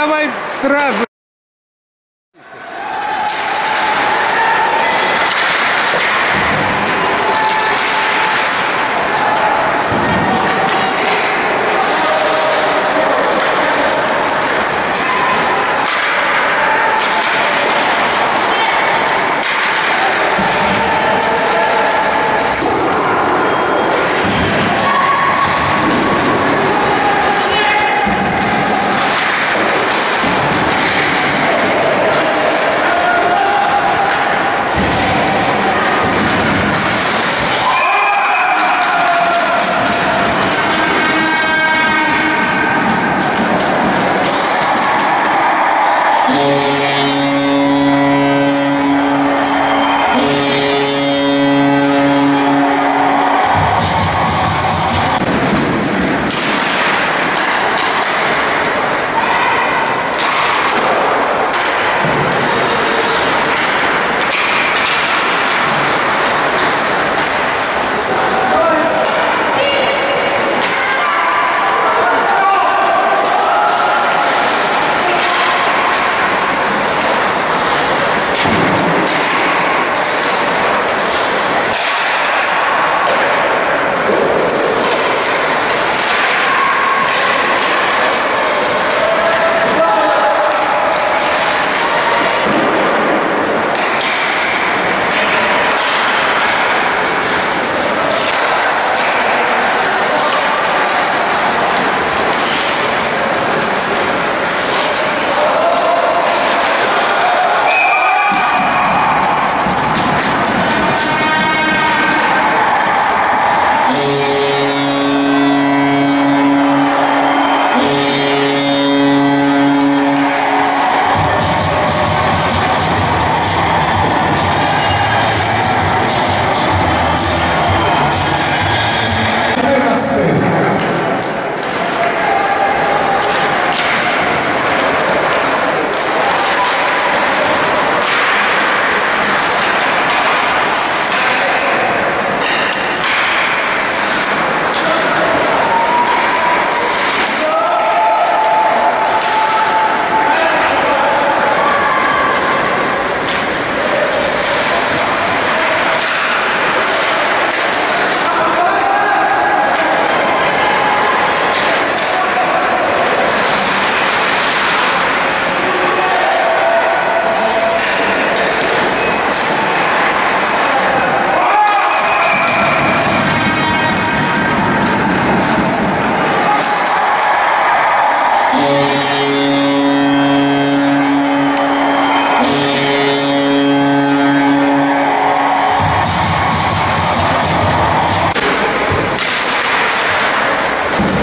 давай сразу.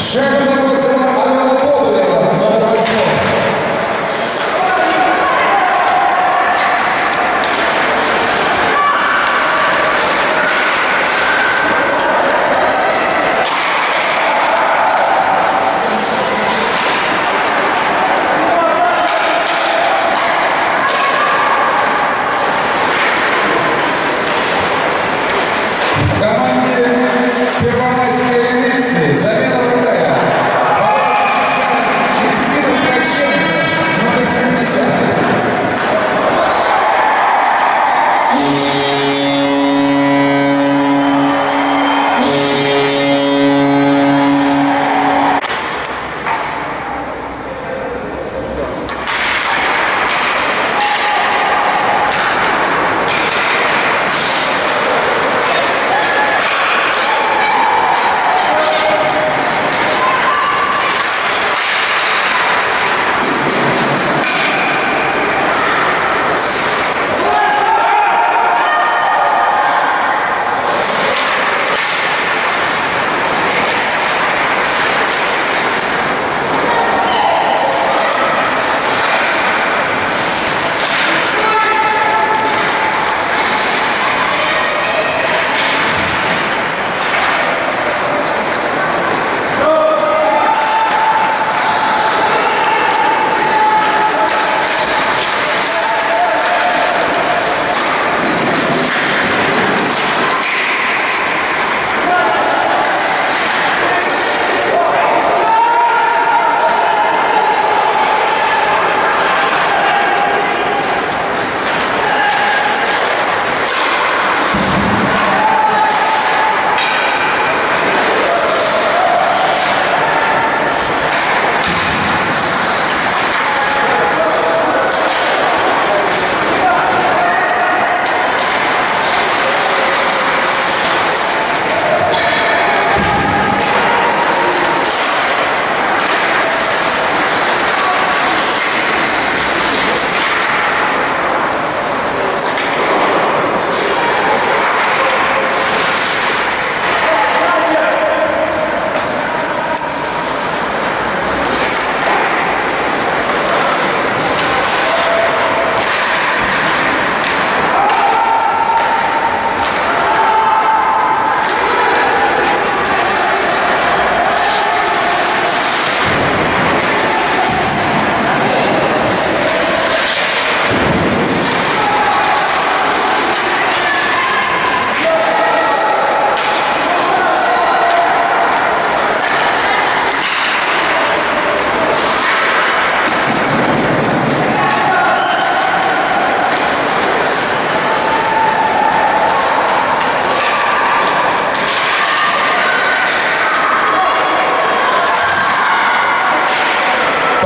Chega de aparecer na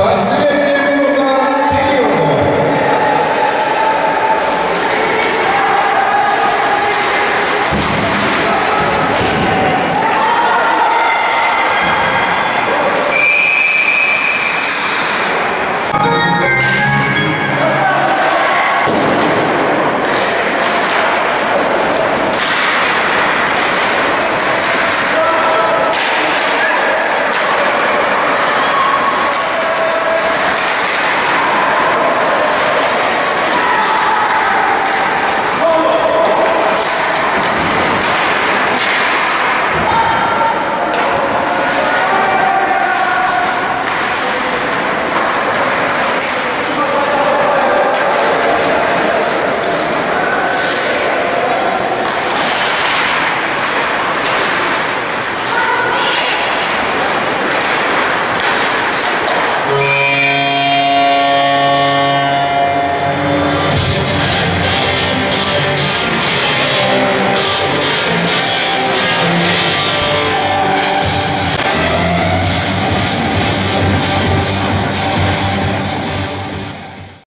vai ser